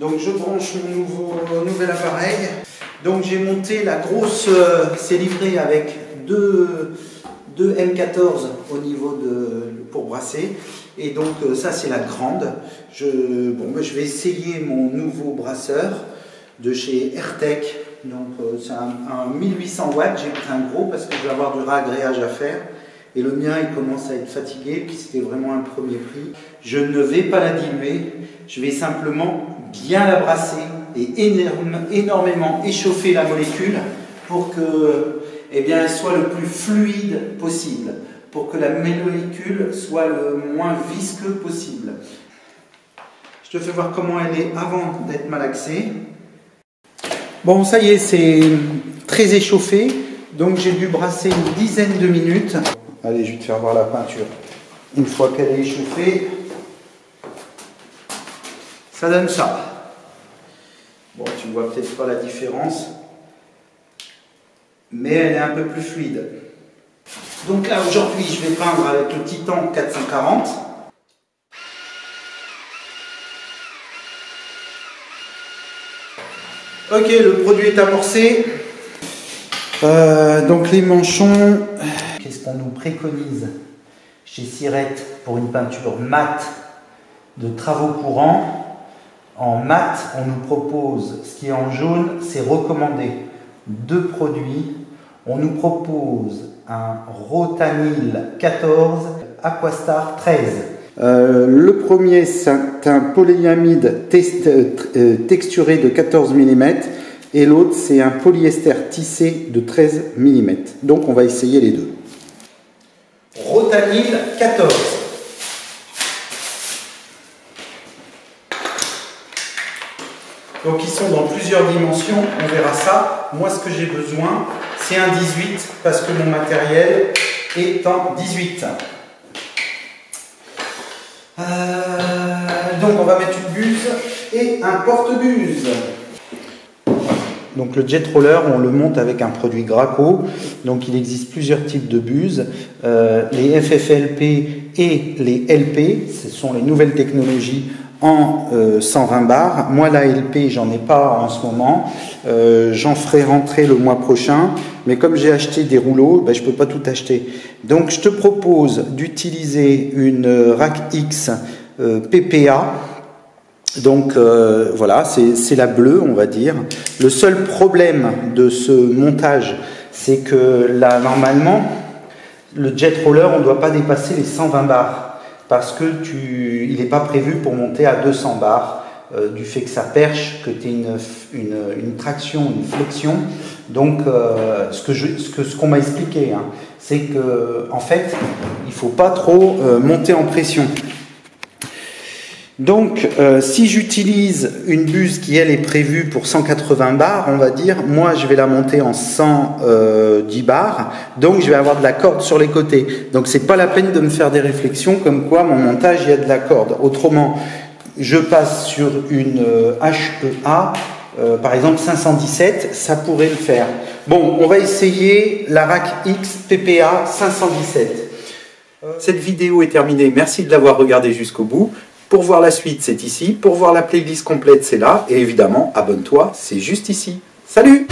Donc je branche mon nouveau, nouvel appareil. Donc j'ai monté la grosse, euh, c'est livré avec deux, deux M14 au niveau pour brasser. Et donc euh, ça c'est la grande. Je, vais essayer mon nouveau brasseur de chez Airtech. Donc euh, c'est un, 1800 watts, j'ai pris un gros parce que je vais avoir du réagréage à faire. Et le mien, il commence à être fatigué, puis c'était vraiment un premier prix. Je ne vais pas la diluer, je vais simplement bien la brasser et énormément échauffer la molécule pour que eh bien, elle soit le plus fluide possible, pour que la molécule soit le moins visqueux possible. Je te fais voir comment elle est avant d'être malaxée. Bon, ça y est, c'est très échauffé, donc j'ai dû brasser une dizaine de minutes. Allez, je vais te faire voir la peinture. Une fois qu'elle est échauffée, ça donne ça. Bon, tu ne vois peut-être pas la différence, mais elle est un peu plus fluide. Donc là, aujourd'hui, je vais peindre avec le Titan 440. Ok, le produit est amorcé. Euh, donc les manchons, qu'est-ce qu'on nous préconise chez Sirette pour une peinture mate de travaux courants en mat, on nous propose, ce qui est en jaune, c'est recommandé. Deux produits. On nous propose un Rotanil 14, Aquastar 13. Euh, le premier, c'est un polyamide euh, euh, texturé de 14 mm et l'autre, c'est un polyester tissé de 13 mm. Donc, on va essayer les deux. Rotanil 14. Donc ils sont dans plusieurs dimensions, on verra ça. Moi ce que j'ai besoin, c'est un 18 parce que mon matériel est en 18. Euh, donc on va mettre une buse et un porte-buse. Donc le jet roller, on le monte avec un produit Graco. Donc il existe plusieurs types de buses. Euh, les FFLP et les LP, ce sont les nouvelles technologies en 120 euh, bars. Moi, la LP, j'en ai pas en ce moment. Euh, j'en ferai rentrer le mois prochain. Mais comme j'ai acheté des rouleaux, ben, je peux pas tout acheter. Donc, je te propose d'utiliser une Rack X PPA. Donc voilà, c'est la bleue, on va dire. Le seul problème de ce montage, c'est que là, normalement, le jet roller, on ne doit pas dépasser les 120 bars parce que tu, il n'est pas prévu pour monter à 200 bars euh, du fait que ça perche, que tu aies une, traction, une flexion. Donc, euh, ce que ce qu'on m'a expliqué, hein, c'est que en fait, il faut pas trop euh, monter en pression. Donc, euh, si j'utilise une buse qui, elle, est prévue pour 180 bars, on va dire, moi, je vais la monter en 110 euh, bars, donc je vais avoir de la corde sur les côtés. Donc, c'est pas la peine de me faire des réflexions comme quoi mon montage, il y a de la corde. Autrement, je passe sur une HEA, euh, par exemple 517, ça pourrait le faire. Bon, on va essayer la RAC X PPA 517. Cette vidéo est terminée, merci de l'avoir regardée jusqu'au bout. Pour voir la suite, c'est ici. Pour voir la playlist complète, c'est là. Et évidemment, abonne-toi, c'est juste ici. Salut